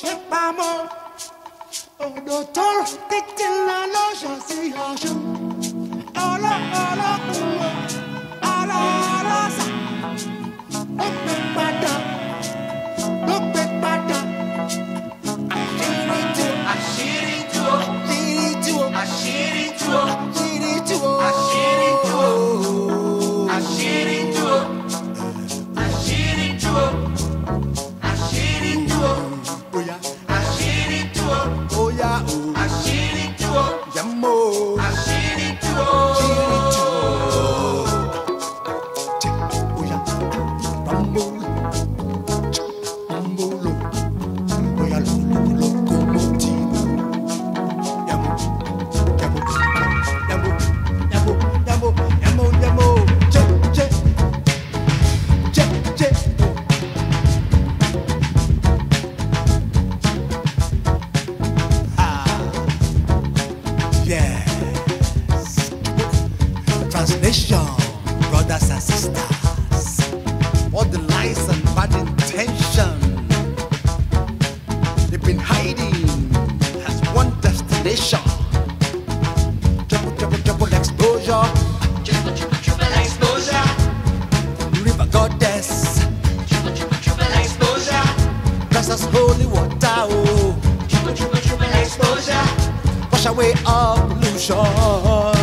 szepámor, odotol, kitilláló, sasziású, ala, ala, ala, ala, ala, ala, ala, ala, ala, Yeah. way of pollution.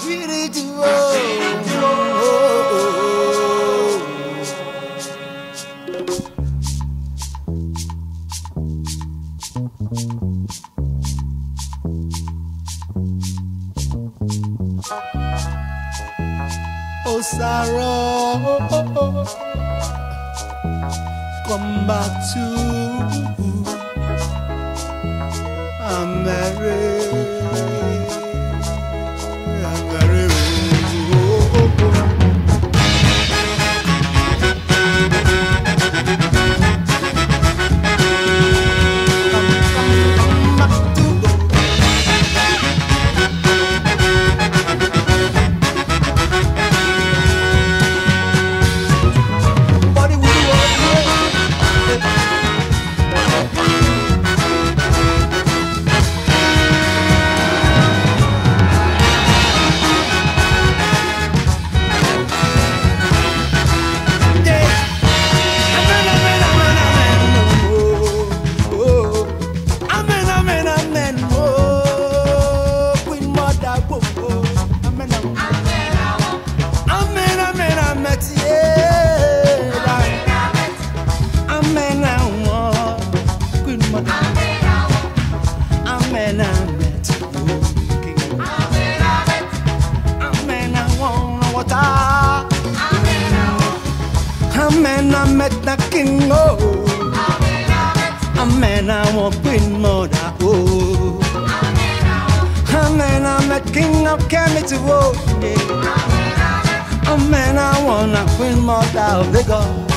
feel it oh. sorrow, come back to America. man I met knocking oh. A man I want win more oh. A man I met king of Kemi oh. Yeah. A man I wanna win more than big.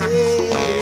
Rest.